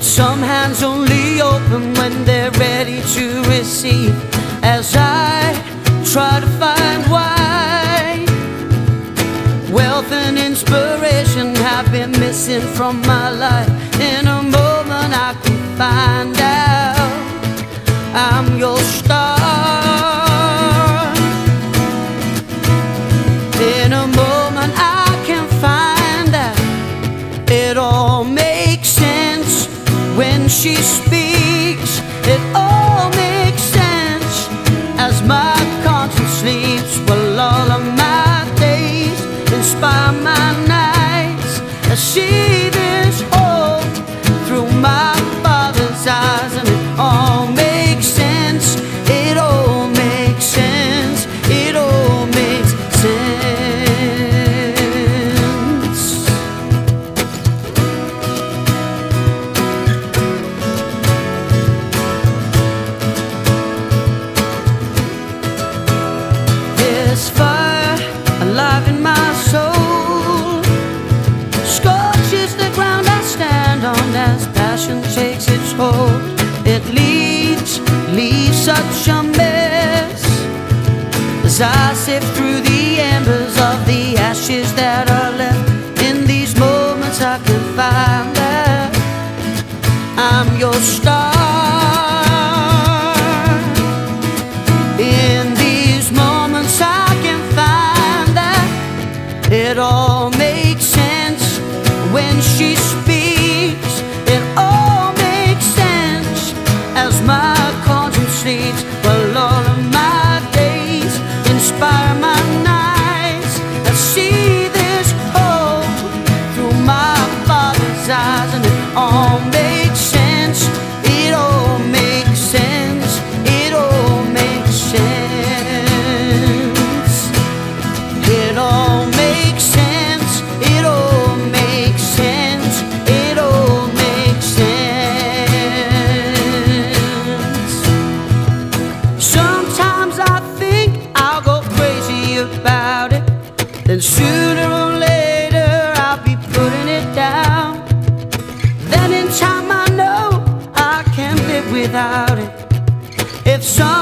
But some hands only open when they're ready to receive. As I try to find why wealth and inspiration have been missing from my life. She speaks. as passion takes its hold, it leaves, leaves such a mess. As I sift through the embers of the ashes that are left, in these moments I can find that I'm your star. In these moments I can find that it all makes sense when she speaks. needs. Sooner or later I'll be putting it down. Then in time I know I can't live without it. If some